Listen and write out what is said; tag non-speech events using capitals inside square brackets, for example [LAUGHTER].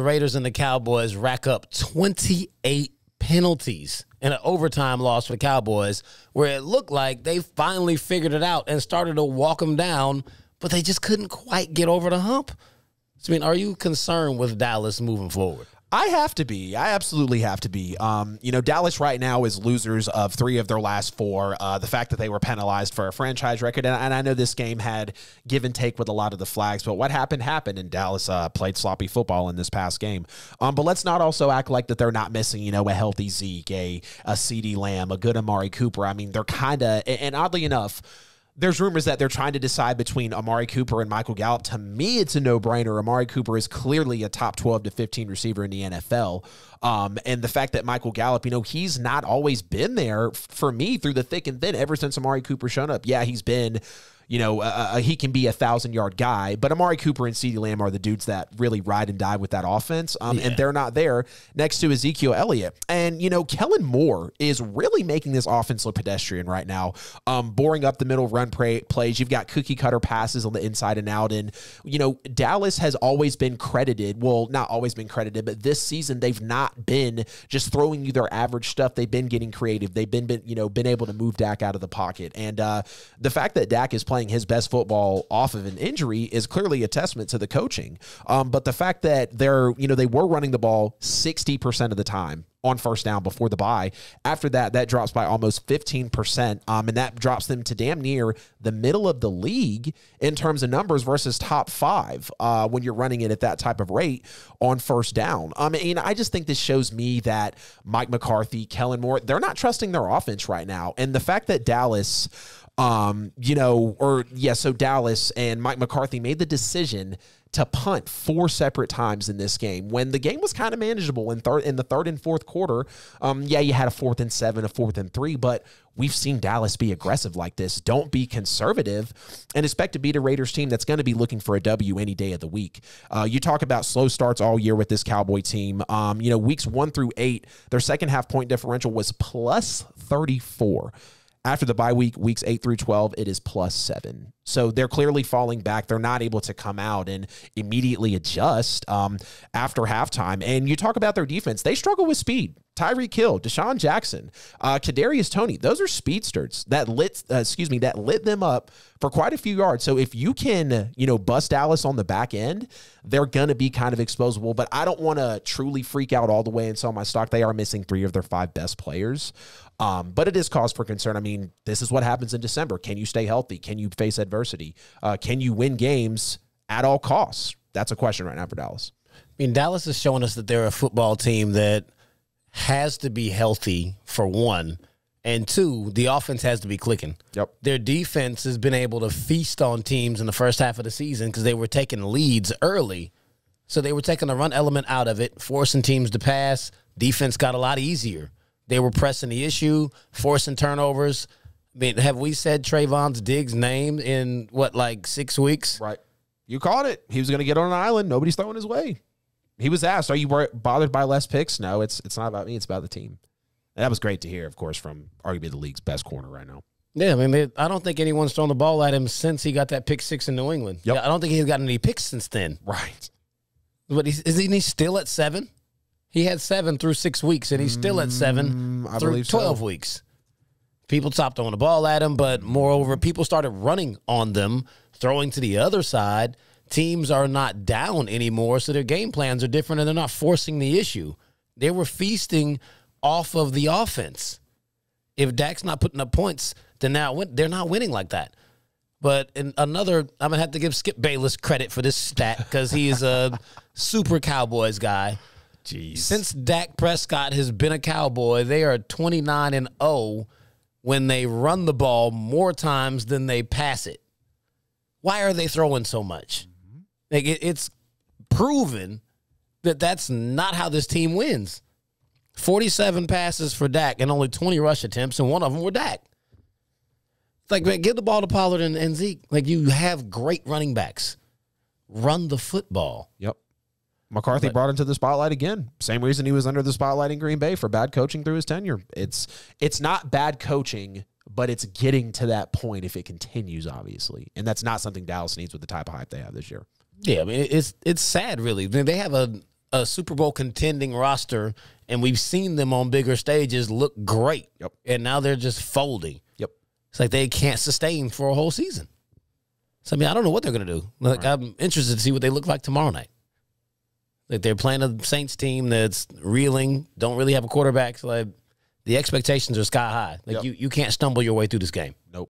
The Raiders and the Cowboys rack up 28 penalties in an overtime loss for the Cowboys, where it looked like they finally figured it out and started to walk them down, but they just couldn't quite get over the hump. So, I mean, are you concerned with Dallas moving forward? I have to be. I absolutely have to be. Um, you know, Dallas right now is losers of three of their last four. Uh, the fact that they were penalized for a franchise record, and, and, I know this game had give and take with a lot of the flags, but what happened happened, and Dallas uh, played sloppy football in this past game. Um, but let's not also act like that they're not missing, you know, a healthy Zeke, a a CeeDee Lamb, a good Amari Cooper. I mean, they're kind of, and oddly enough there's rumors that they're trying to decide between Amari Cooper and Michael Gallup. To me, it's a no brainer. Amari Cooper is clearly a top 12 to 15 receiver in the NFL. Um, and the fact that Michael Gallup, you know, he's not always been there for me through the thick and thin ever since Amari Cooper shown up. Yeah, he's been you know, uh, uh, he can be a thousand yard guy. But Amari Cooper and CeeDee Lamb are the dudes that really ride and die with that offense. Um, yeah. And they're not there next to Ezekiel Elliott. And, you know, Kellen Moore is really making this offense look pedestrian right now, um, boring up the middle run play, plays. You've got cookie cutter passes on the inside and out. And, you know, Dallas has always been credited. Well, not always been credited, but this season they've not been just throwing you their average stuff. They've been getting creative. They've been, been you know, been able to move Dak out of the pocket. And uh, the fact that Dak is playing playing his best football off of an injury is clearly a testament to the coaching. Um, but the fact that they're, you know, they were running the ball 60% of the time on first down before the bye. After that, that drops by almost 15%. Um, and that drops them to damn near the middle of the league in terms of numbers versus top five uh, when you're running it at that type of rate on first down. Um, and I just think this shows me that Mike McCarthy, Kellen Moore, they're not trusting their offense right now. And the fact that Dallas um, you know, or yeah, so Dallas and Mike McCarthy made the decision to punt four separate times in this game when the game was kind of manageable in third in the third and fourth quarter. Um, yeah, you had a fourth and seven, a fourth and three, but we've seen Dallas be aggressive like this. Don't be conservative and expect to beat a Raiders team that's going to be looking for a W any day of the week. Uh, you talk about slow starts all year with this Cowboy team. Um, you know, weeks one through eight, their second half point differential was plus 34. After the bye week, weeks eight through 12, it is plus seven. So they're clearly falling back. They're not able to come out and immediately adjust um, after halftime. And you talk about their defense, they struggle with speed. Tyreek Hill, DeSean Jackson, uh, Kadarius Toney. Those are speedsters that lit, uh, excuse me, that lit them up for quite a few yards. So if you can, you know, bust Dallas on the back end, they're gonna be kind of exposable. But I don't want to truly freak out all the way and sell my stock. They are missing three of their five best players. Um, but it is cause for concern. I mean, this is what happens in December. Can you stay healthy? Can you face adversity? Uh, can you win games at all costs? That's a question right now for Dallas. I mean, Dallas is showing us that they're a football team that has to be healthy for one, and two, the offense has to be clicking. Yep. Their defense has been able to feast on teams in the first half of the season because they were taking leads early. So they were taking the run element out of it, forcing teams to pass. Defense got a lot easier. They were pressing the issue, forcing turnovers. I mean, have we said Trevon Diggs' name in what, like six weeks? Right. You caught it. He was going to get on an island. Nobody's throwing his way. He was asked, "Are you bothered by less picks?" No, it's it's not about me. It's about the team. And that was great to hear, of course, from arguably the league's best corner right now. Yeah, I mean, they, I don't think anyone's thrown the ball at him since he got that pick six in New England. Yep. I don't think he's gotten any picks since then. Right. But he's, isn't he still at seven? He had seven through six weeks, and he's still at seven mm, through 12 so. weeks. People stopped throwing the ball at him, but moreover, people started running on them, throwing to the other side. Teams are not down anymore, so their game plans are different, and they're not forcing the issue. They were feasting off of the offense. If Dak's not putting up points, then now they're not winning like that. But in another, I'm gonna have to give Skip Bayless credit for this stat because he's a [LAUGHS] super Cowboys guy. Jeez. Since Dak Prescott has been a Cowboy, they are 29 and 0 when they run the ball more times than they pass it. Why are they throwing so much? Like it, it's proven that that's not how this team wins. 47 passes for Dak and only 20 rush attempts, and one of them were Dak. It's like, man, give the ball to Pollard and, and Zeke. Like, you have great running backs. Run the football. Yep. McCarthy but, brought into the spotlight again. Same reason he was under the spotlight in Green Bay for bad coaching through his tenure. It's it's not bad coaching, but it's getting to that point if it continues, obviously, and that's not something Dallas needs with the type of hype they have this year. Yeah, I mean it's it's sad, really. They have a a Super Bowl contending roster, and we've seen them on bigger stages look great. Yep. And now they're just folding. Yep. It's like they can't sustain for a whole season. So I mean, I don't know what they're gonna do. Like right. I'm interested to see what they look like tomorrow night. Like they're playing a Saints team that's reeling, don't really have a quarterback. So like the expectations are sky high. Like yep. you, you can't stumble your way through this game. Nope.